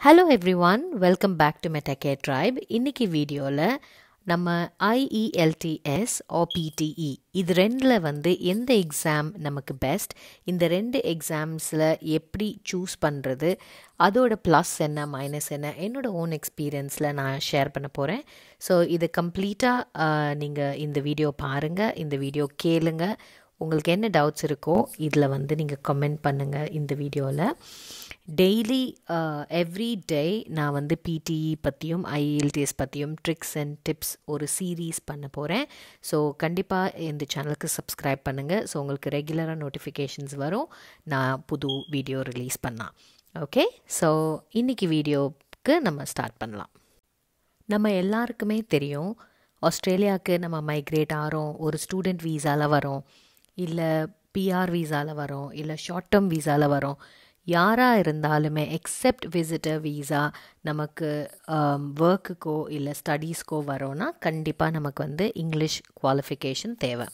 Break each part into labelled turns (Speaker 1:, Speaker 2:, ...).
Speaker 1: Hello everyone welcome back to மெட்டகே tribe இன்னைக்கு வீடியோவில் நம்ம ஐஇஎல்டிஎஸ் பிடிஇ இது ரெண்டில் வந்து எந்த எக்ஸாம் நமக்கு பெஸ்ட் இந்த ரெண்டு எக்ஸாம்ஸில் எப்படி சூஸ் பண்ணுறது அதோட ப்ளஸ் என்ன மைனஸ் என்ன? என்னோடய ஓன் எக்ஸ்பீரியன்ஸில் நான் ஷேர் பண்ண போகிறேன் ஸோ இது கம்ப்ளீட்டாக நீங்கள் இந்த வீடியோ பாருங்கள் இந்த வீடியோ கேளுங்க. உங்களுக்கு என்ன டவுட்ஸ் இருக்கோ இதில் வந்து நீங்கள் கமெண்ட் பண்ணுங்கள் இந்த வீடியோவில் டெய்லி எவ்ரி டே நான் வந்து பிடிஇ பற்றியும் ஐஎல்டிஎஸ் பற்றியும் ட்ரிக்ஸ் அண்ட் டிப்ஸ் ஒரு சீரீஸ் பண்ண போகிறேன் ஸோ கண்டிப்பாக இந்த சேனலுக்கு சப்ஸ்கிரைப் பண்ணுங்கள் ஸோ உங்களுக்கு ரெகுலராக நோட்டிஃபிகேஷன்ஸ் வரும். நான் புது வீடியோ ரிலீஸ் பண்ணால் ஓகே ஸோ இன்றைக்கி வீடியோவுக்கு நம்ம ஸ்டார்ட் பண்ணலாம். நம்ம எல்லாருக்குமே தெரியும் ஆஸ்திரேலியாவுக்கு நம்ம மைக்ரேட் ஆகிறோம் ஒரு ஸ்டூடெண்ட் வீசாவில் வரோம். இல்லை பிஆர் வீசாவில் வரோம். இல்லை ஷார்ட் டேர்ம் வீசாவில் வரோம். யாராக இருந்தாலுமே எக்ஸப்ட் விசிட்டர் வீசா நமக்கு um, ஒர்க்குக்கோ இல்லை ஸ்டடீஸ்க்கோ வரோன்னா கண்டிப்பாக நமக்கு வந்து இங்கிலீஷ் குவாலிஃபிகேஷன் தேவை.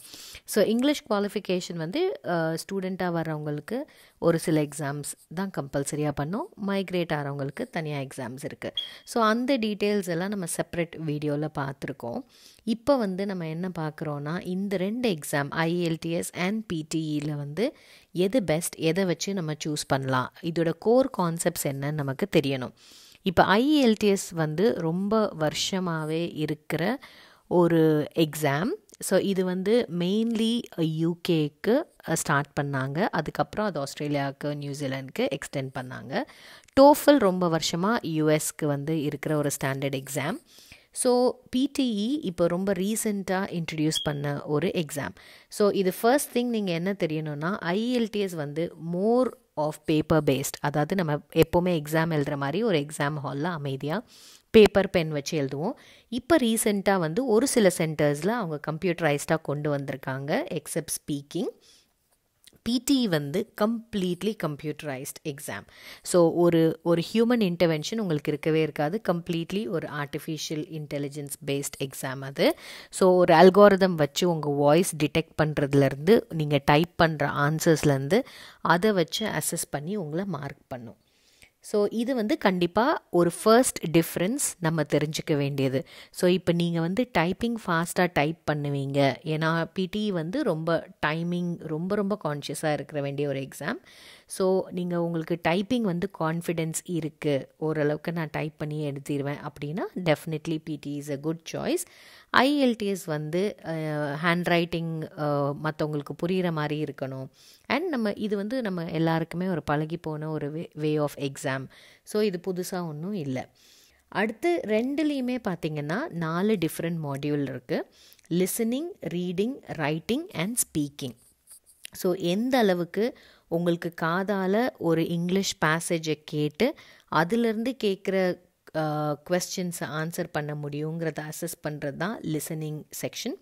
Speaker 1: ஸோ இங்கிலீஷ் குவாலிஃபிகேஷன் வந்து uh, ஸ்டூடெண்ட்டாக வர்றவங்களுக்கு ஒரு சில எக்ஸாம்ஸ் தான் கம்பல்சரியாக பண்ணும். மைக்ரேட் ஆகிறவங்களுக்கு தனியாக எக்ஸாம்ஸ் இருக்குது ஸோ அந்த டீட்டெயில்ஸ் எல்லாம் நம்ம செப்பரேட் வீடியோவில் பார்த்துருக்கோம். இப்போ வந்து நம்ம என்ன பார்க்குறோன்னா இந்த ரெண்டு எக்ஸாம் ஐஎல்டிஎஸ் அண்ட் பிடிஇயில் வந்து எது பெஸ்ட் எதை வச்சு நம்ம சூஸ் பண்ணலாம்? இதோட கோர் கான்செப்ட்ஸ் என்னன்னு நமக்கு தெரியணும். இப்போ ஐஎல்டிஎஸ் வந்து ரொம்ப வருஷமாகவே இருக்கிற ஒரு எக்ஸாம் ஸோ இது வந்து மெயின்லி யூகேக்கு ஸ்டார்ட் பண்ணாங்க. அதுக்கப்புறம் அது ஆஸ்திரேலியாவுக்கு நியூசிலாண்டுக்கு எக்ஸ்டெண்ட் பண்ணாங்க. டோஃபல் ரொம்ப வருஷமாக யூஎஸ்க்கு வந்து இருக்கிற ஒரு ஸ்டாண்டர்ட் எக்ஸாம் ஸோ பிடிஇ இப்போ ரொம்ப ரீசெண்டாக இன்ட்ரடியூஸ் பண்ண ஒரு எக்ஸாம் ஸோ இது ஃபர்ஸ்ட் திங் நீங்கள் என்ன தெரியணும்னா ஐஎல்டிஎஸ் வந்து மோர் ஆஃப் பேப்பர் பேஸ்ட் அதாவது நம்ம எப்போவுமே எக்ஸாம் எழுதுகிற மாதிரி ஒரு எக்ஸாம் ஹாலில் அமைதியாக பேப்பர் பென் வச்சு எழுதுவோம். இப்போ ரீசெண்டாக வந்து ஒரு சில சென்டர்ஸில் அவங்க கம்ப்யூட்டரைஸ்டாக கொண்டு வந்திருக்காங்க எக்ஸப்ட் ஸ்பீக்கிங் பிடி வந்து கம்ப்ளீட்லி கம்ப்யூட்டரைஸ்ட் எக்ஸாம் ஸோ ஒரு ஒரு ஹியூமன் இன்டர்வென்ஷன் உங்களுக்கு இருக்கவே இருக்காது. கம்ப்ளீட்லி ஒரு ஆர்டிஃபிஷியல் இன்டெலிஜென்ஸ் பேஸ்ட் எக்ஸாம் அது. ஸோ ஒரு அல்காரதம் வச்சு உங்கள் வாய்ஸ் டிடெக்ட் பண்ணுறதுலேருந்து நீங்கள் டைப் பண்ணுற ஆன்சர்ஸ்லேருந்து அதை வச்சு அசஸ் பண்ணி உங்களை மார்க் பண்ணும். ஸோ இது வந்து கண்டிப்பாக ஒரு ஃபர்ஸ்ட் டிஃப்ரென்ஸ் நம்ம தெரிஞ்சுக்க வேண்டியது. ஸோ இப்போ நீங்கள் வந்து டைப்பிங் ஃபாஸ்ட்டாக டைப் பண்ணுவீங்க. ஏன்னா பிடி வந்து ரொம்ப டைமிங் ரொம்ப ரொம்ப கான்ஷியஸாக இருக்கிற வேண்டிய ஒரு எக்ஸாம் ஸோ நீங்கள் உங்களுக்கு டைப்பிங் வந்து கான்ஃபிடென்ஸ் இருக்குது ஓரளவுக்கு நான் டைப் பண்ணி எடுத்துடுவேன் அப்படின்னா definitely P T is a good choice IELTS வந்து ஹேண்ட் ரைட்டிங் மற்றவங்களுக்கு புரிகிற மாதிரி இருக்கணும். அண்ட் நம்ம இது வந்து நம்ம எல்லாருக்குமே ஒரு பழகி போன ஒரு way way of exam so இது புதுசாக ஒன்றும் இல்லை. அடுத்து ரெண்டுலேயுமே பார்த்திங்கன்னா நாலு டிஃப்ரெண்ட் மாடியூல் இருக்குது listening reading writing and speaking so எந்த அளவுக்கு உங்களுக்கு காதால் ஒரு இங்கிலீஷ் பேசேஜை கேட்டு அதிலிருந்து கேட்குற கொஸ்டின்ஸை ஆன்சர் பண்ண முடியுங்கிறத அசஸ் பண்ணுறது தான் லிசனிங் செக்ஷன்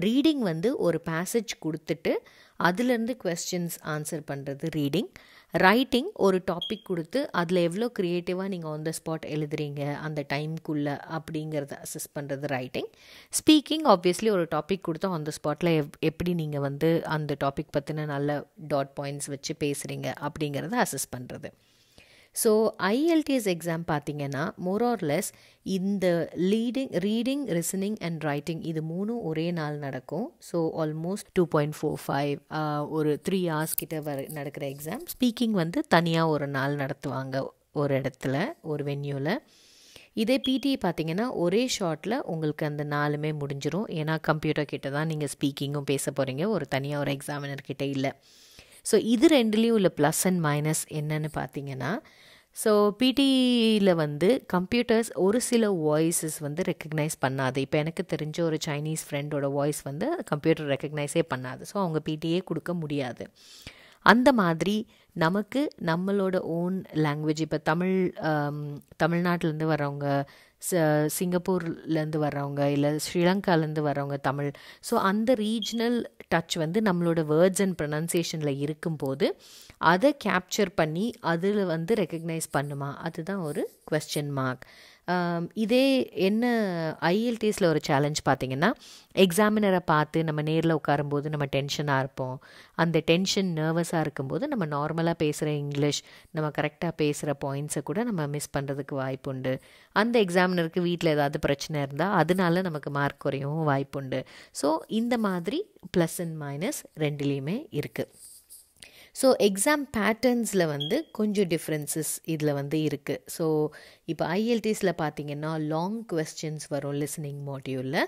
Speaker 1: ரீடிங் வந்து ஒரு பேசேஜ் கொடுத்துட்டு அதுலேருந்து கொஸ்டின்ஸ் ஆன்சர் பண்ணுறது ரீடிங் ரைட்டிங் ஒரு டாபிக் கொடுத்து அதில் எவ்வளோ க்ரியேட்டிவாக நீங்கள் ஆன் த ஸ்பாட் எழுதுறீங்க அந்த டைம்குள்ளே அப்படிங்கிறத அசஸ் பண்ணுறது ரைட்டிங் ஸ்பீக்கிங் ஆப்வியஸ்லி ஒரு டாபிக் கொடுத்தா ஆன் த ஸ்பாட்டில் எப் எப்படி நீங்கள் வந்து அந்த டாபிக் பற்றின நல்ல டாட் பாயிண்ட்ஸ் வச்சு பேசுகிறீங்க அப்படிங்கிறத அசஸ் பண்ணுறது ஸோ ஐஎல்டிஎஸ் எக்ஸாம் பார்த்தீங்கன்னா மோரார்லெஸ் இந்த leading reading listening and writing இது மூணும் ஒரே நாள் நடக்கும். So almost two point four five ஒரு த்ரீ ஹார்ஸ் கிட்ட வர நடக்கிற எக்ஸாம் ஸ்பீக்கிங் வந்து தனியாக ஒரு நாள் நடத்துவாங்க ஒரு இடத்துல ஒரு வென்யூவில் இதே பிடி பார்த்தீங்கன்னா ஒரே ஷார்ட்டில் உங்களுக்கு அந்த நாலுமே முடிஞ்சிடும் ஏன்னா கம்ப்யூட்டர் கிட்ட தான் நீங்கள் ஸ்பீக்கிங்கும் பேச போகிறீங்க ஒரு தனியாக ஒரு எக்ஸாமினர் கிட்டே இல்லை. ஸோ இது ரெண்டுலேயும் உள்ள ப்ளஸ் அண்ட் மைனஸ் என்னன்னு பார்த்தீங்கன்னா ஸோ பிடியில் வந்து கம்ப்யூட்டர்ஸ் ஒரு சில வாய்ஸஸ் வந்து ரெக்கக்னைஸ் பண்ணாது. இப்போ எனக்கு தெரிஞ்ச ஒரு சைனீஸ் ஃப்ரெண்டோட வாய்ஸ் வந்து கம்ப்யூட்டர் ரெக்கக்னைஸே பண்ணாது. ஸோ அவங்க பிடியே கொடுக்க முடியாது. அந்த மாதிரி நமக்கு நம்மளோட ஓன் லாங்குவேஜ் இப்போ தமிழ் தமிழ்நாட்டிலேருந்து வரவங்க சிங்கப்பூர்லேருந்து வர்றவங்க இல்லை ஸ்ரீலங்காலேருந்து வர்றவங்க தமிழ். ஸோ அந்த ரீஜனல் டச் வந்து நம்மளோட வேர்ட்ஸ் அண்ட் ப்ரொனன்சியேஷனில் இருக்கும்போது அதை கேப்சர் பண்ணி அதில் வந்து ரெக்கக்னைஸ் பண்ணுமா? அதுதான் ஒரு கொஸ்டின் மார்க் இதே என்ன ஐஎல்டிஎஸில் ஒரு சேலஞ்ச் பார்த்தீங்கன்னா எக்ஸாமினரை பார்த்து நம்ம நேரில் உட்காரும்போது நம்ம டென்ஷனாக இருப்போம். அந்த டென்ஷன் நர்வஸாக இருக்கும்போது நம்ம நார்மலாக பேசுகிற இங்கிலீஷ் நம்ம கரெக்டாக பேசுகிற பாயிண்ட்ஸை கூட நம்ம மிஸ் பண்ணுறதுக்கு வாய்ப்பு உண்டு. அந்த எக்ஸாமினருக்கு வீட்டில் ஏதாவது பிரச்சனை இருந்தால் அதனால நமக்கு மார்க் குறையவும் வாய்ப்புண்டு ஸோ இந்த மாதிரி ப்ளஸ் அண்ட் மைனஸ் ரெண்டுலேயுமே இருக்குது ஸோ எக்ஸாம் பேட்டர்ன்ஸில் வந்து கொஞ்சம் டிஃப்ரென்சஸ் இதில் வந்து இருக்குது ஸோ இப்போ ஐஎல்டிஸில் பார்த்தீங்கன்னா லாங் கொஸ்டின்ஸ் வரும் லிஸ்னிங் மாடியூலில்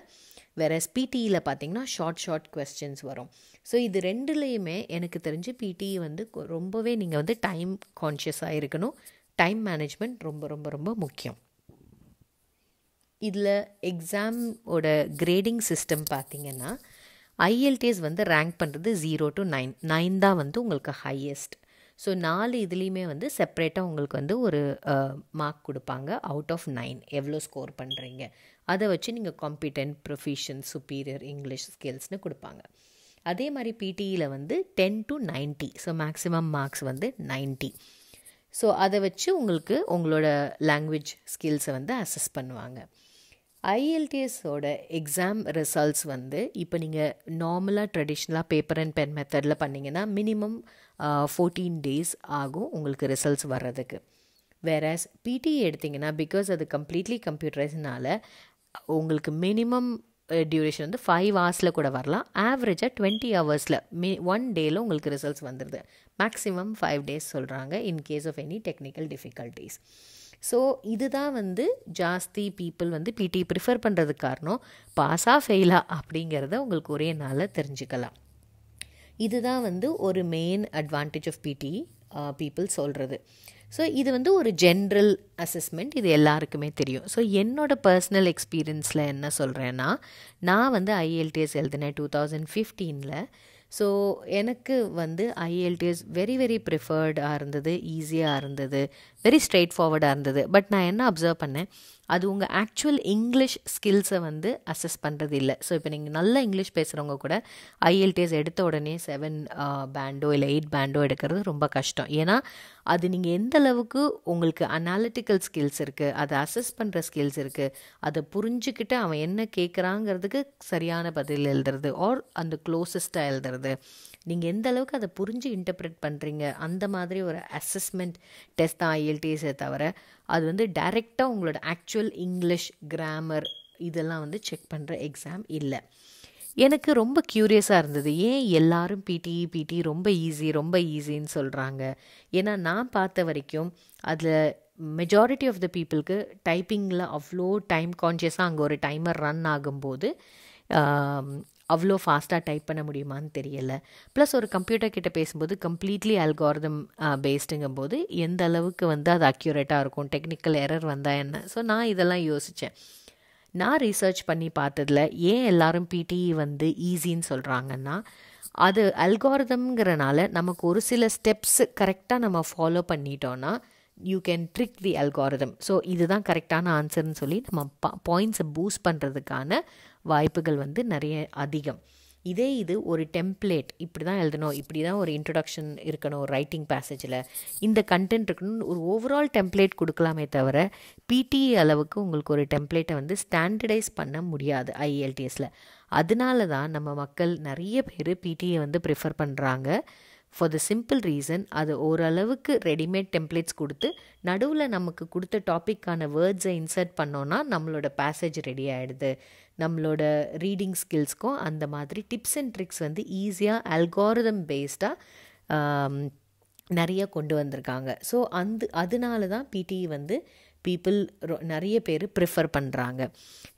Speaker 1: வேறு பிடியில் பார்த்தீங்கன்னா ஷார்ட் ஷார்ட் கொஸ்டின்ஸ் வரும். ஸோ இது ரெண்டுலேயுமே எனக்கு தெரிஞ்சு பிடி வந்து ரொம்பவே நீங்கள் வந்து டைம் கான்ஷியஸாக இருக்கணும். டைம் மேனேஜ்மெண்ட் ரொம்ப ரொம்ப ரொம்ப முக்கியம். இதில் எக்ஸாமோட கிரேடிங் சிஸ்டம் பார்த்திங்கன்னா ஐஎல்டிஎஸ் வந்து ரேங்க் பண்ணுறது ஜீரோ டு நைன் நைன் தான் வந்து உங்களுக்கு ஹையஸ்ட் ஸோ நாலு இதுலேயுமே வந்து செப்ரேட்டாக உங்களுக்கு வந்து ஒரு மார்க் கொடுப்பாங்க. அவுட் ஆஃப் நைன் எவ்வளோ ஸ்கோர் பண்ணுறீங்க அதை வச்சு நீங்கள் காம்பிடென்ட் ப்ரொஃபிஷன் சுப்பீரியர் இங்கிலீஷ் ஸ்கில்ஸ்னு கொடுப்பாங்க. அதே மாதிரி பிடியில் வந்து ten to ninety so maximum marks வந்து நைன்ட்டி ஸோ அதை வச்சு உங்களுக்கு உங்களோட லாங்குவேஜ் ஸ்கில்ஸை வந்து அசஸ் பண்ணுவாங்க. ஐஎல்டிஎஸோட எக்ஸாம் ரிசல்ட்ஸ் வந்து இப்போ நீங்கள் நார்மலாக ட்ரெடிஷ்னலாக பேப்பர் அண்ட் பென் மெத்தடில் பண்ணிங்கன்னா மினிமம் ஃபோர்டீன் டேஸ் ஆகும் உங்களுக்கு ரிசல்ட்ஸ் வர்றதுக்கு. வேறஸ் பிடி எடுத்திங்கன்னா பிகாஸ் அது கம்ப்ளீட்லி கம்ப்யூட்டரைஸ்னால உங்களுக்கு மினிமம் டியூரேஷன் வந்து ஃபைவ் ஹவர்ஸில் கூட வரலாம். ஆவரேஜாக டுவெண்ட்டி ஹவர்ஸில் மி ஒன் டேயில் உங்களுக்கு ரிசல்ட்ஸ் வந்துடுது மேக்ஸிமம் ஃபைவ் டேஸ் சொல்கிறாங்க in case of any technical difficulties so இதுதான் வந்து ஜாஸ்தி பீப்புள் வந்து பிடி ப்ரிஃபர் பண்ணுறதுக்கு காரணம். பாஸாக ஃபெயிலா அப்படிங்கிறத உங்களுக்கு ஒரே நாளில் தெரிஞ்சுக்கலாம். இதுதான் வந்து ஒரு main advantage of PTE people சொல்கிறது ஸோ இது வந்து ஒரு ஜென்ரல் அசஸ்மெண்ட் இது எல்லாருக்குமே தெரியும். ஸோ என்னோடய பர்சனல் எக்ஸ்பீரியன்ஸில் என்ன சொல்கிறேன்னா நான் வந்து ஐஎல்டிஎஸ் எழுதினேன் டூ தௌசண்ட் ஃபிஃப்டீனில் ஸோ எனக்கு வந்து ஐஎல்டிஎஸ் வெரி வெரி ப்ரிஃபர்டாக இருந்தது ஈஸியாக இருந்தது வெரி ஸ்ட்ரெயிட் ஃபார்வர்டாக இருந்தது. பட் நான் என்ன அப்சர்வ் பண்ணேன்? அது உங்கள் ஆக்சுவல் இங்கிலீஷ் ஸ்கில்ஸை வந்து அசஸ் பண்ணுறது இல்லை ஸோ இப்போ நீங்கள் நல்ல இங்கிலீஷ் பேசுகிறவங்க கூட ஐஎல்டிஎஸ் எடுத்த உடனே செவன் பேண்டோ இல்லை எயிட் பேண்டோ எடுக்கிறது ரொம்ப கஷ்டம். ஏன்னா அது நீங்கள் எந்த அளவுக்கு உங்களுக்கு அனாலிட்டிக்கல் ஸ்கில்ஸ் இருக்குது அதை அசஸ் பண்ணுற ஸ்கில்ஸ் இருக்குது அதை புரிஞ்சுக்கிட்டு அவன் என்ன கேட்குறாங்கிறதுக்கு சரியான பதில் எழுதுறது ஆர் அந்த க்ளோசஸ்ட்டாக எழுதுறது நீங்கள் எந்த அளவுக்கு அதை புரிஞ்சு இன்டர்பிரேட் பண்ணுறீங்க அந்த மாதிரி ஒரு அசஸ்மெண்ட் டெஸ்ட் தான் ஐஎல்டிஎஸை தவிர அது வந்து டைரெக்டாக உங்களோட ஆக்சுவல் இங்கிலீஷ் கிராமர் இதெல்லாம் வந்து செக் பண்ணுற எக்ஸாம் இல்லை. எனக்கு ரொம்ப க்யூரியஸாக இருந்தது ஏன் எல்லாரும் பிடி பிடி ரொம்ப ஈஸி ரொம்ப ஈஸின்னு சொல்கிறாங்க ஏன்னா நான் பார்த்த வரைக்கும் அதில் மெஜாரிட்டி ஆஃப் த பீப்புளுக்கு டைப்பிங்கில் அவ்வளோ டைம் கான்ஷியஸாக அங்கே ஒரு டைமர் ரன் ஆகும்போது அவ்வளோ ஃபாஸ்ட்டாக டைப் பண்ண முடியுமான்னு தெரியலை. ப்ளஸ் ஒரு கம்ப்யூட்டர் கிட்ட பேசும்போது கம்ப்ளீட்லி அல்காரிதம் பேஸ்டுங்கும் போது எந்த அளவுக்கு வந்து அது அக்யூரேட்டாக இருக்கும் டெக்னிக்கல் எரர் வந்தால் என்ன? ஸோ நான் இதெல்லாம் யோசித்தேன் நான் ரீசர்ச் பண்ணி பார்த்ததில் ஏன் எல்லாரும் பிடிஇ வந்து ஈஸின்னு சொல்கிறாங்கன்னா அது அல்காரிதம்ங்கிறனால நமக்கு ஒரு சில ஸ்டெப்ஸ் கரெக்டாக நம்ம ஃபாலோ பண்ணிட்டோன்னா you can trick the algorithm so இதுதான் கரெக்டான ஆன்சர்னு சொல்லி நம்ம பா பாயிண்ட்ஸை பூஸ்ட் பண்ணுறதுக்கான வாய்ப்புகள் வந்து நிறைய அதிகம். இதே இது ஒரு டெம்ப்ளேட் இப்படி தான் எழுதணும் இப்படி தான் ஒரு இன்ட்ரொடக்ஷன் இருக்கணும் ஒரு ரைட்டிங் பேசேஜில் இந்த கண்டென்ட் இருக்கணும்னு ஒரு ஓவரால் டெம்ப்ளேட் கொடுக்கலாமே தவிர பிடி அளவுக்கு உங்களுக்கு ஒரு டெம்ப்ளேட்டை வந்து ஸ்டாண்டர்டைஸ் பண்ண முடியாது ஐஎல்டிஎஸில் அதனால தான் நம்ம மக்கள் நிறைய பேர் பிடியை வந்து ப்ரிஃபர் பண்ணுறாங்க ஃபார் த சிம்பிள் ரீசன் அது ஓரளவுக்கு ரெடிமேட் டெம்ப்ளேட்ஸ் கொடுத்து நடுவில் நமக்கு கொடுத்த டாப்பிக்கான வேர்ட்ஸை இன்சர்ட் பண்ணோன்னா நம்மளோட பேசேஜ் ரெடி ஆகிடுது நம்மளோட ரீடிங் ஸ்கில்ஸ்க்கும் அந்த மாதிரி டிப்ஸ் அண்ட் ட்ரிக்ஸ் வந்து ஈஸியாக அல்காரிதம் பேஸ்டாக நிறைய கொண்டு வந்திருக்காங்க. ஸோ அந்த அதனால தான் பிடிஇ வந்து பீப்புள் நிறைய பேர் ப்ரிஃபர் பண்ணுறாங்க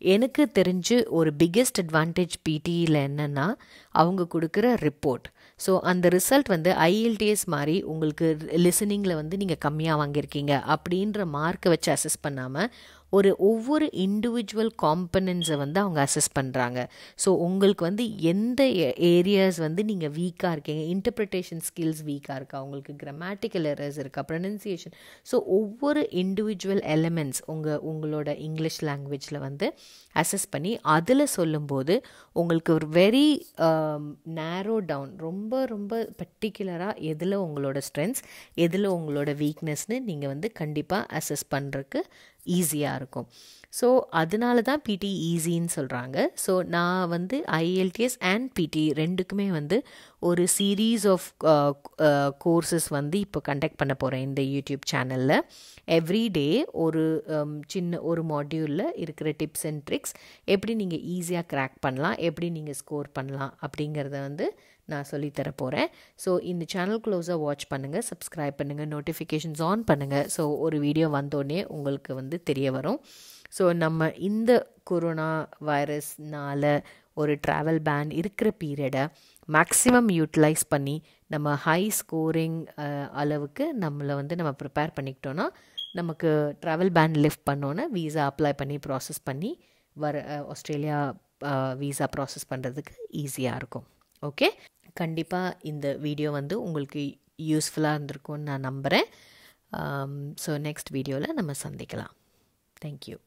Speaker 1: எனக்கு தெரிஞ்சு ஒரு பிக்கெஸ்ட் அட்வான்டேஜ் பிடியில் என்னென்னா அவங்க கொடுக்குற ரிப்போர்ட் ஸோ அந்த ரிசல்ட் வந்து ஐஎல்டிஎஸ் மாதிரி உங்களுக்கு லிசனிங்கில் வந்து நீங்கள் கம்மியாக வாங்கியிருக்கீங்க அப்படின்ற மார்க்கை வச்சு அசஸ் பண்ணாமல் ஒரு ஒவ்வொரு இண்டிவிஜுவல் காம்பனன்ஸை வந்து அவங்க அசஸ் பண்ணுறாங்க ஸோ உங்களுக்கு வந்து எந்த ஏரியாஸ் வந்து நீங்கள் வீக்காக இருக்கீங்க? இன்டர்பிரிட்டேஷன் ஸ்கில்ஸ் வீக்காக இருக்கா? உங்களுக்கு கிராமட்டிக்கல் எரர்ஸ் இருக்கா? ப்ரொனன்சியேஷன் ஸோ ஒவ்வொரு இண்டிவிஜுவல் எலிமெண்ட்ஸ் உங்கள் உங்களோட இங்கிலீஷ் லாங்குவேஜில் வந்து அசஸ் பண்ணி அதில் சொல்லும்போது உங்களுக்கு ஒரு வெரி நேரோ டவுன் ரொம்ப ரொம்ப பர்டிகுலராக எதில் உங்களோட ஸ்ட்ரென்த்ஸ் எதில் உங்களோட வீக்னஸ்னு நீங்கள் வந்து கண்டிப்பாக அசஸ் பண்ணுறதுக்கு ஈஸியாக இருக்கும். ஸோ அதனால தான் பிடி ஈஸின்னு சொல்கிறாங்க ஸோ நான் வந்து ஐஎல்டிஎஸ் அண்ட் பிடி ரெண்டுக்குமே வந்து ஒரு சீரீஸ் ஆஃப் கோர்சஸ் வந்து இப்போ கண்டக்ட் பண்ண போகிறேன் இந்த யூடியூப் சேனலில் எவ்ரி டே ஒரு um, சின்ன ஒரு மாடியூலில் இருக்கிற டிப்ஸ் அண்ட் ட்ரிக்ஸ் எப்படி நீங்கள் ஈஸியாக க்ராக் பண்ணலாம் எப்படி நீங்கள் ஸ்கோர் பண்ணலாம் அப்படிங்கிறத வந்து நான் சொல்லித்தர போகிறேன் ஸோ இந்த சேனல் க்ளோஸாக வாட்ச் பண்ணுங்கள் சப்ஸ்கிரைப் பண்ணுங்கள் நோட்டிஃபிகேஷன்ஸ் ஆன் பண்ணுங்கள் ஸோ ஒரு வீடியோ வந்தோடனே உங்களுக்கு வந்து தெரிய வரும். ஸோ நம்ம இந்த கொரோனா வைரஸ்னால் ஒரு ட்ராவல் பேன் இருக்கிற பீரியடை மேக்ஸிமம் யூட்டிலைஸ் பண்ணி நம்ம ஹை ஸ்கோரிங் அளவுக்கு நம்மளை வந்து நம்ம ப்ரிப்பேர் பண்ணிக்கிட்டோன்னா நமக்கு ட்ராவல் பேன் லிஃப்ட் பண்ணோன்னே வீசா அப்ளை பண்ணி ப்ராசஸ் பண்ணி வர ஆஸ்திரேலியா வீசா ப்ராசஸ் பண்ணுறதுக்கு ஈஸியாக இருக்கும். ஓகே கண்டிப்பாக இந்த வீடியோ வந்து உங்களுக்கு யூஸ்ஃபுல்லாக இருந்திருக்கும்னு நான் நம்புகிறேன் ஸோ நெக்ஸ்ட் வீடியோவில் நம்ம சந்திக்கலாம். தேங்க்யூ